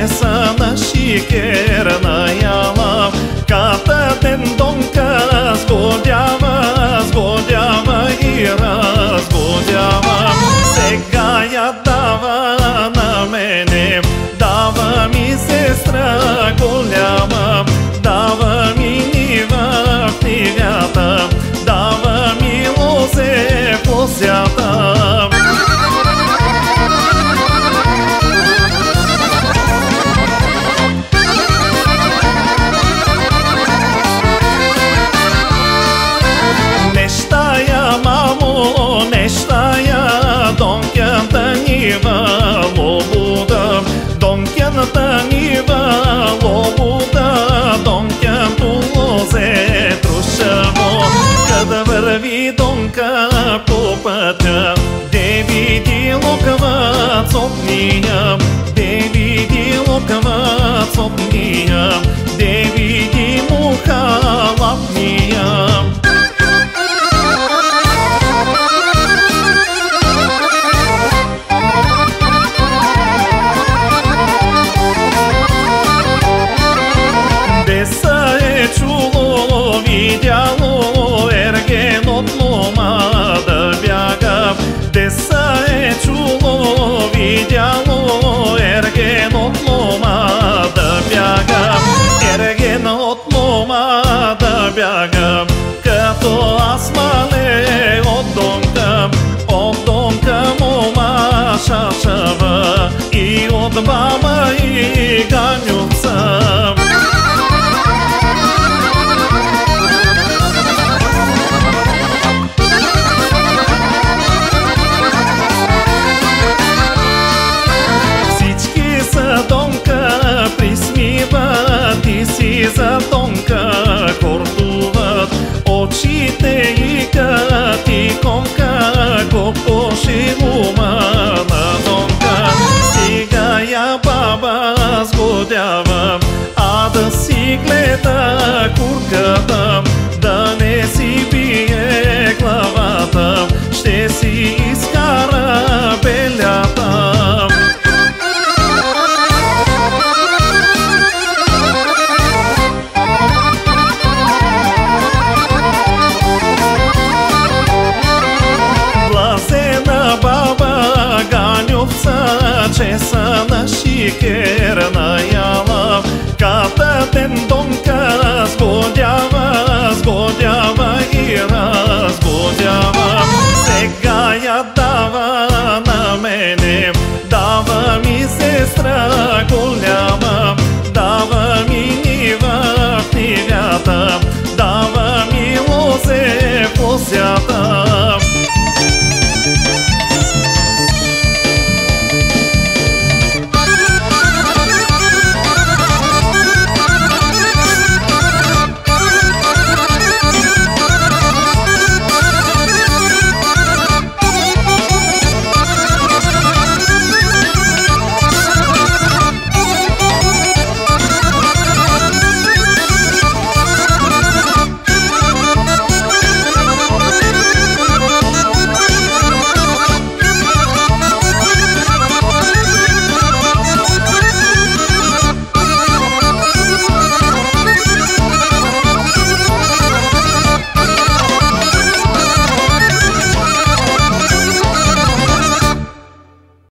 че са на шикерна яла Ката ден донка сгодява, сгодява и разгодява Сега я дава на мене, дава ми сестра голяма Дава ми нива в книгата, дава ми лозе в лосята սոպկիը баба сгодява, а да си гледа курката, да не си бие главата, ще си изкара белята. Блазена Ръката тендонка разгодява, разгодява и разгодява. Сега я дава на мене, дава ми сестра голяма, дава ми нива в нивята, дава ми лозе по свята.